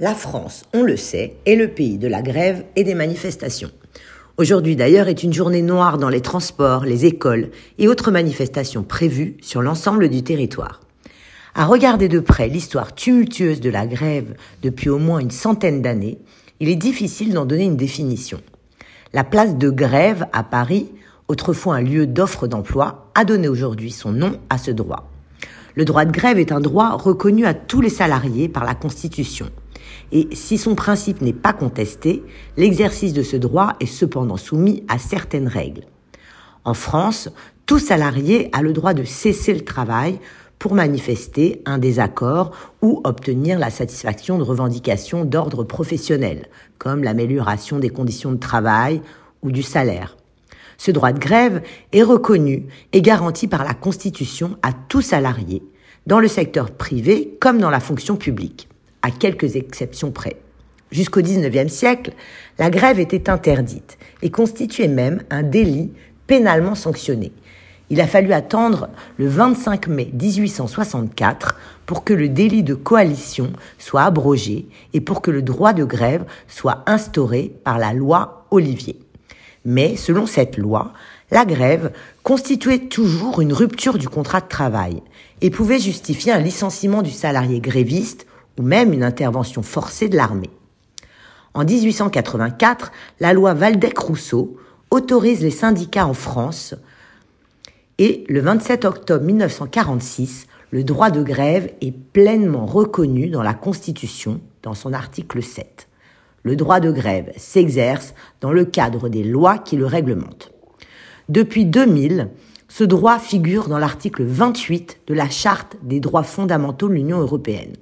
La France, on le sait, est le pays de la grève et des manifestations. Aujourd'hui d'ailleurs est une journée noire dans les transports, les écoles et autres manifestations prévues sur l'ensemble du territoire. À regarder de près l'histoire tumultueuse de la grève depuis au moins une centaine d'années, il est difficile d'en donner une définition. La place de grève à Paris, autrefois un lieu d'offre d'emploi, a donné aujourd'hui son nom à ce droit. Le droit de grève est un droit reconnu à tous les salariés par la Constitution. Et si son principe n'est pas contesté, l'exercice de ce droit est cependant soumis à certaines règles. En France, tout salarié a le droit de cesser le travail pour manifester un désaccord ou obtenir la satisfaction de revendications d'ordre professionnel, comme l'amélioration des conditions de travail ou du salaire. Ce droit de grève est reconnu et garanti par la Constitution à tout salarié, dans le secteur privé comme dans la fonction publique, à quelques exceptions près. Jusqu'au XIXe siècle, la grève était interdite et constituait même un délit pénalement sanctionné. Il a fallu attendre le 25 mai 1864 pour que le délit de coalition soit abrogé et pour que le droit de grève soit instauré par la loi Olivier. Mais selon cette loi, la grève constituait toujours une rupture du contrat de travail et pouvait justifier un licenciement du salarié gréviste ou même une intervention forcée de l'armée. En 1884, la loi Valdec-Rousseau autorise les syndicats en France et le 27 octobre 1946, le droit de grève est pleinement reconnu dans la Constitution dans son article 7 le droit de grève s'exerce dans le cadre des lois qui le réglementent. Depuis 2000, ce droit figure dans l'article 28 de la Charte des droits fondamentaux de l'Union européenne.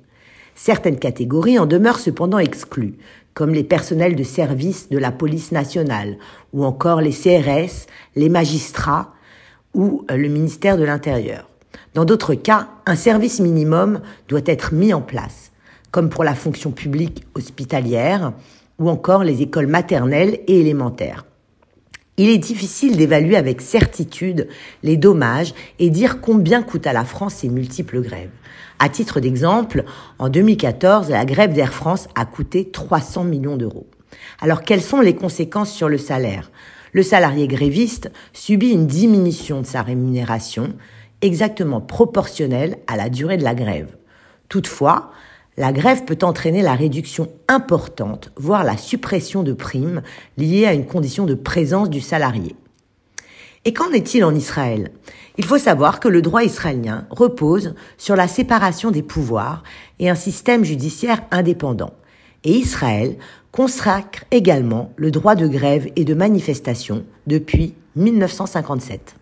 Certaines catégories en demeurent cependant exclues, comme les personnels de service de la police nationale, ou encore les CRS, les magistrats ou le ministère de l'Intérieur. Dans d'autres cas, un service minimum doit être mis en place comme pour la fonction publique hospitalière ou encore les écoles maternelles et élémentaires. Il est difficile d'évaluer avec certitude les dommages et dire combien coûtent à la France ces multiples grèves. À titre d'exemple, en 2014, la grève d'Air France a coûté 300 millions d'euros. Alors quelles sont les conséquences sur le salaire? Le salarié gréviste subit une diminution de sa rémunération exactement proportionnelle à la durée de la grève. Toutefois, la grève peut entraîner la réduction importante, voire la suppression de primes liées à une condition de présence du salarié. Et qu'en est-il en Israël? Il faut savoir que le droit israélien repose sur la séparation des pouvoirs et un système judiciaire indépendant. Et Israël consacre également le droit de grève et de manifestation depuis 1957.